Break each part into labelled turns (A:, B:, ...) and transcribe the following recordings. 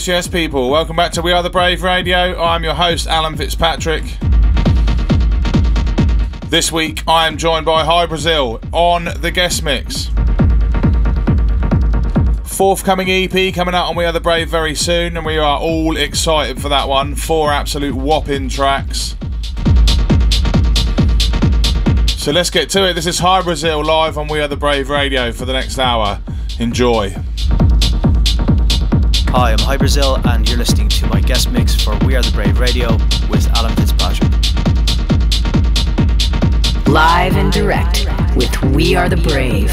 A: Yes, yes, people. Welcome back to We Are the Brave Radio. I'm your host, Alan Fitzpatrick. This week, I am joined by Hybrasil on the guest mix. Forthcoming EP coming out on We Are the Brave very soon, and we are all excited for that one. Four absolute whopping tracks. So let's get to it. This is Hybrasil live on We Are the Brave Radio for the next hour. Enjoy.
B: Hi, I'm Hybrasil, and you're listening to my guest mix for We Are the Brave Radio with Alan Fitzpatrick.
C: Live and direct with We Are the Brave.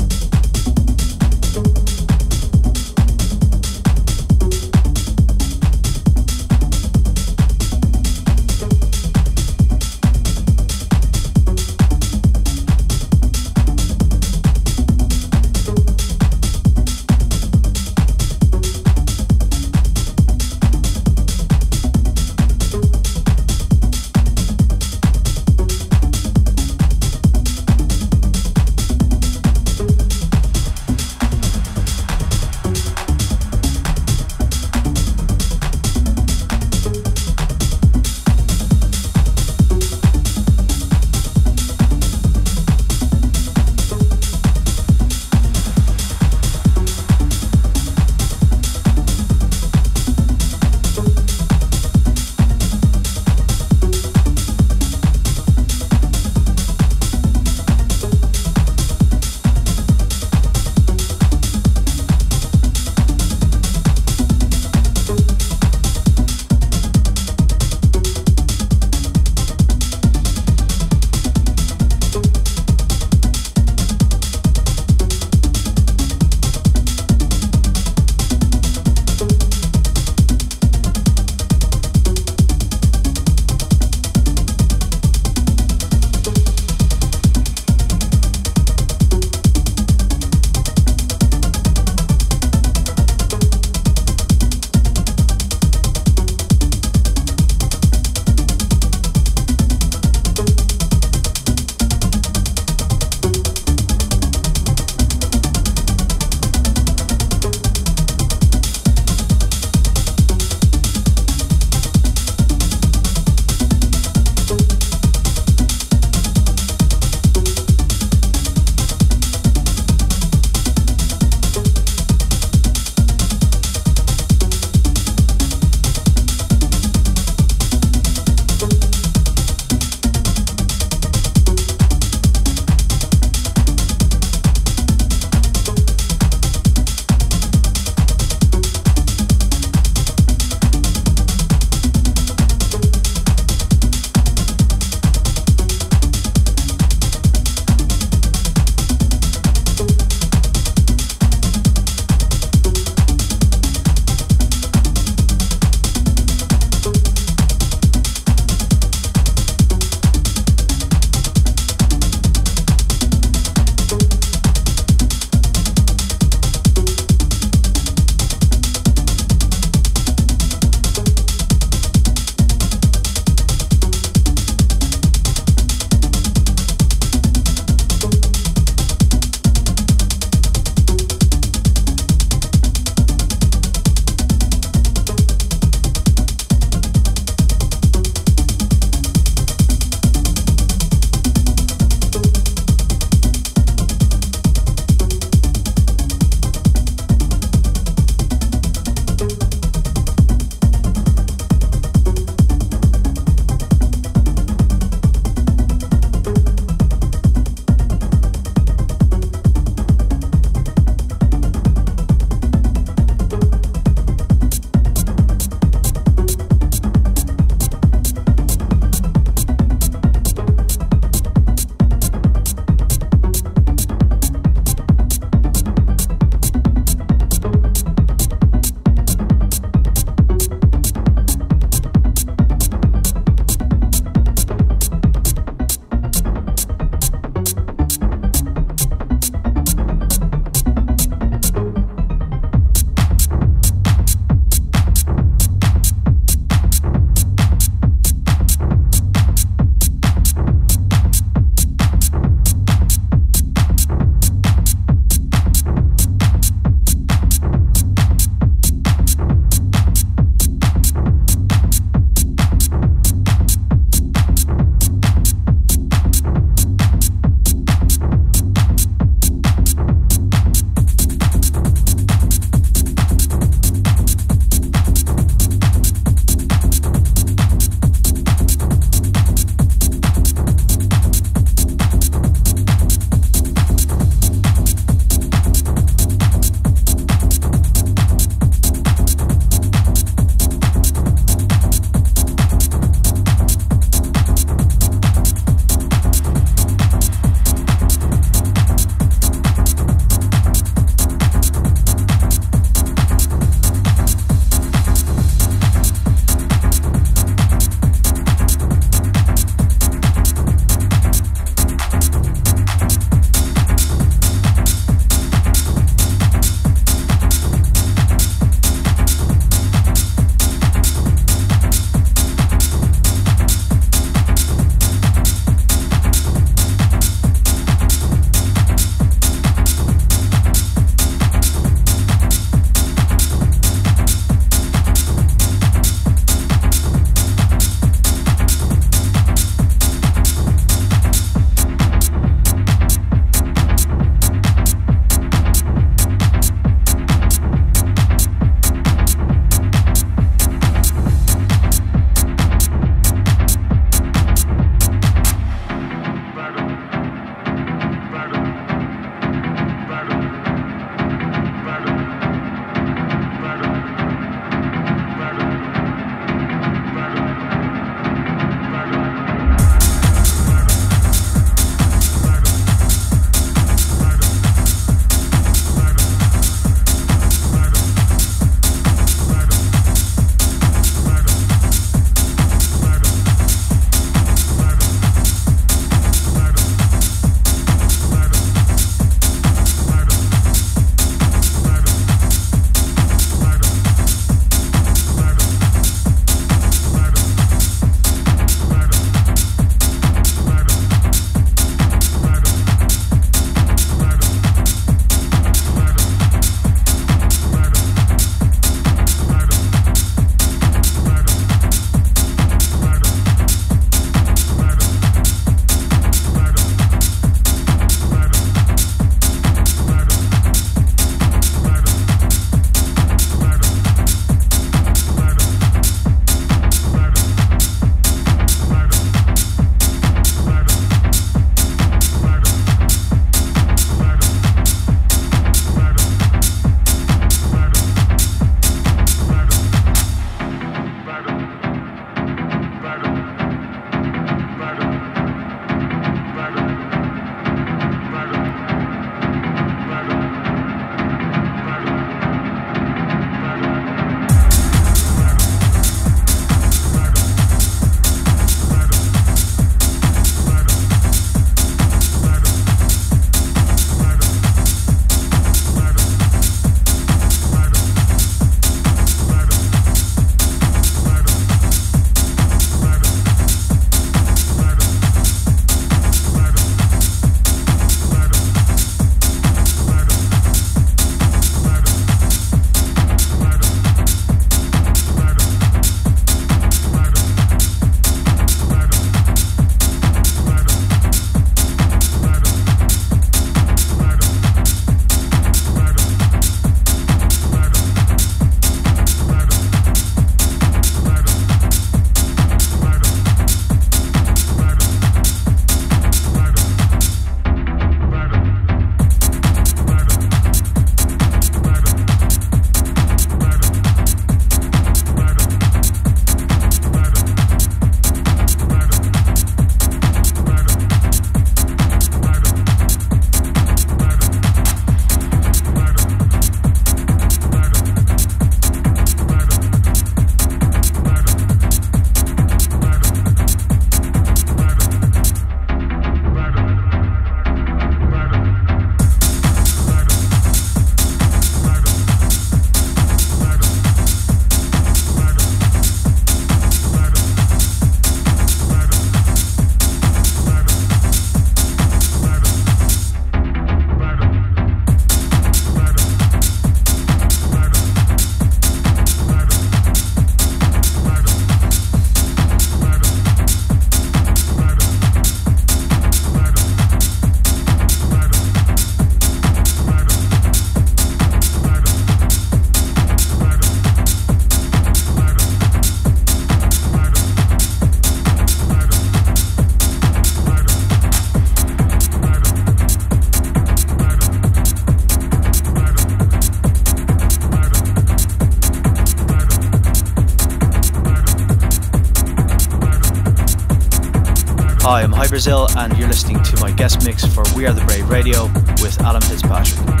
B: Hi, and you're listening to my guest mix for We Are the Brave Radio with Alan Fitzpatrick.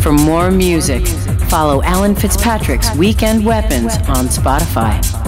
C: For more music, follow Alan Fitzpatrick's Weekend Weapons on Spotify.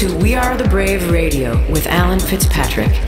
C: Into We Are the Brave Radio with Alan Fitzpatrick.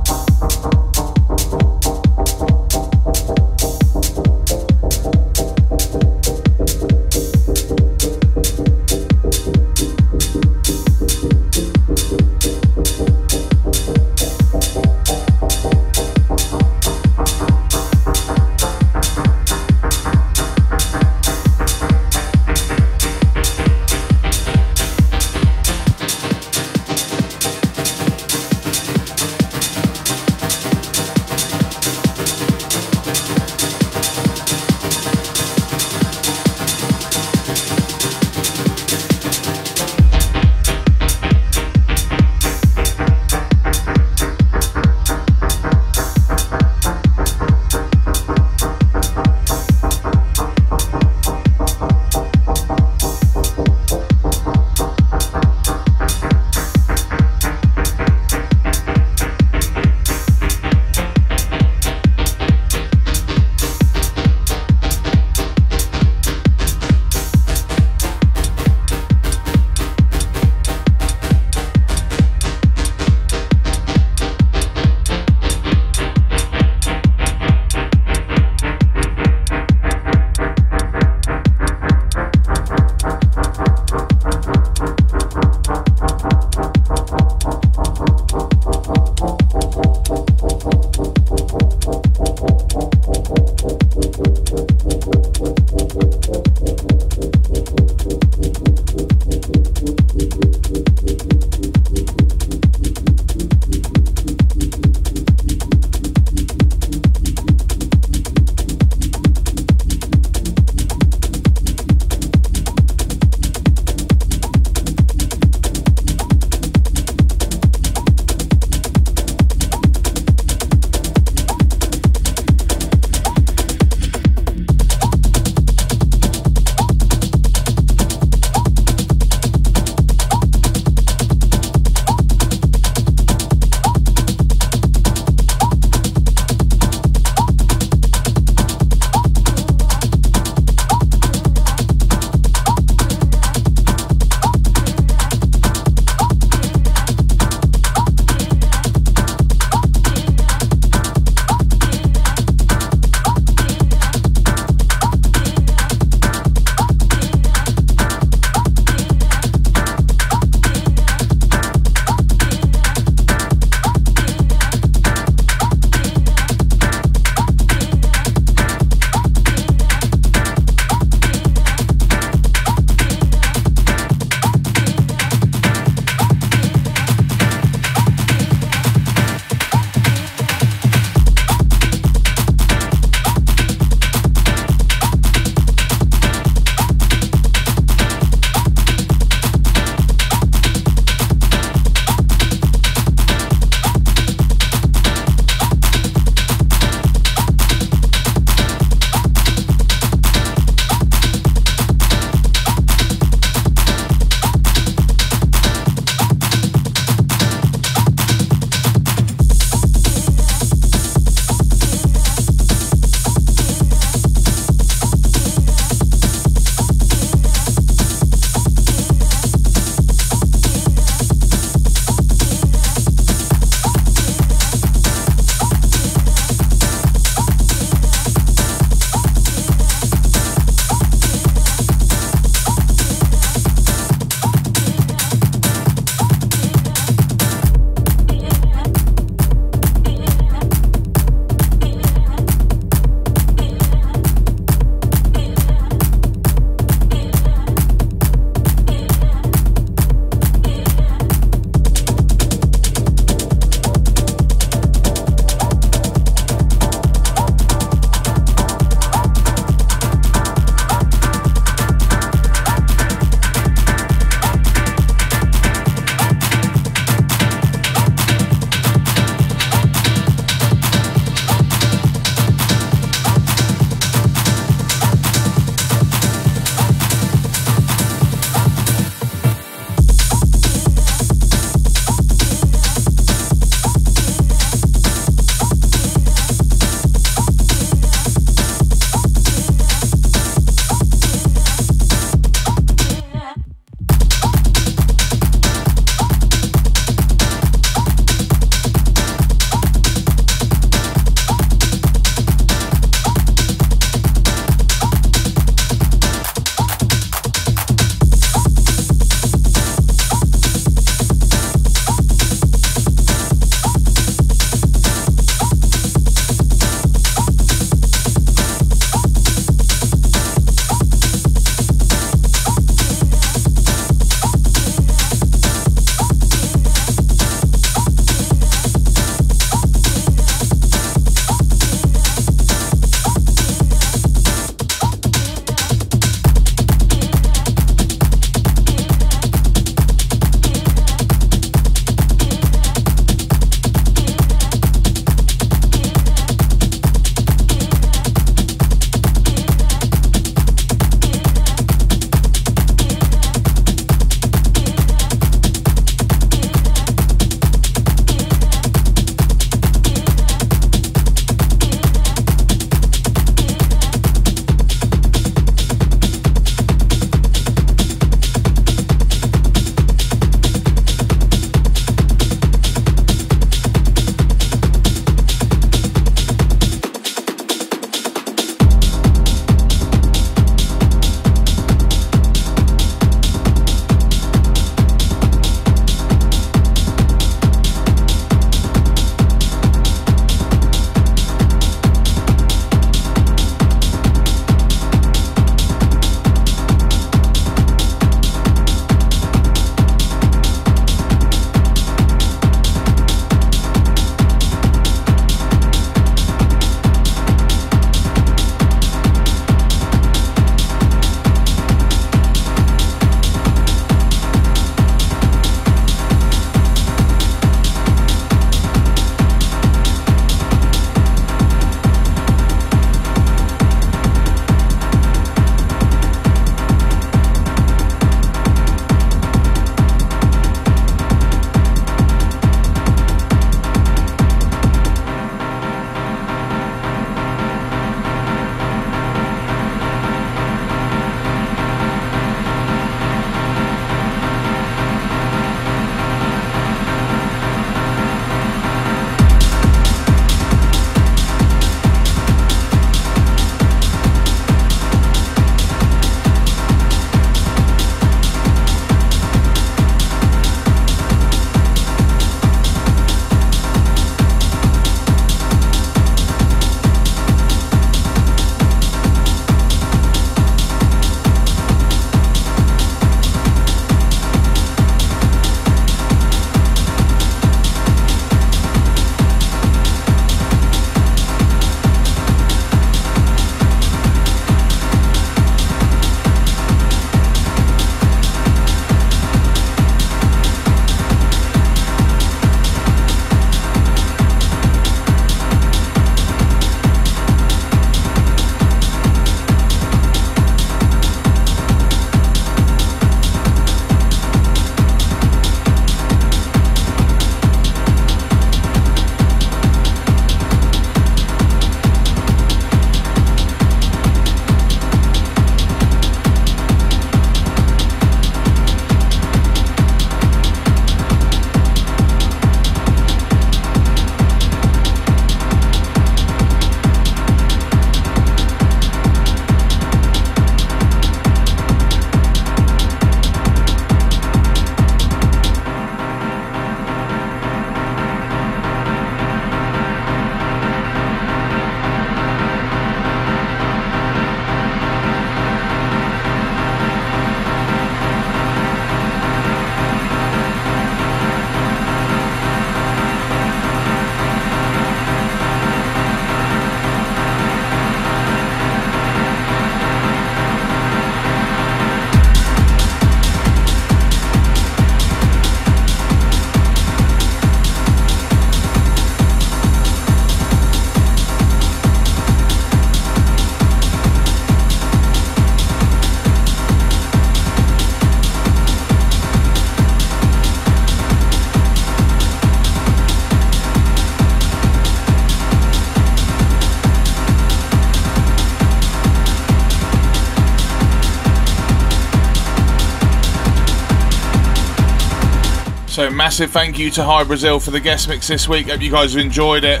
A: So, massive thank you to Hybrasil for the guest mix this week. Hope you guys have enjoyed it.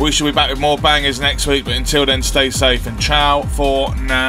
A: We shall be back with more bangers next week, but until then, stay safe and ciao for now.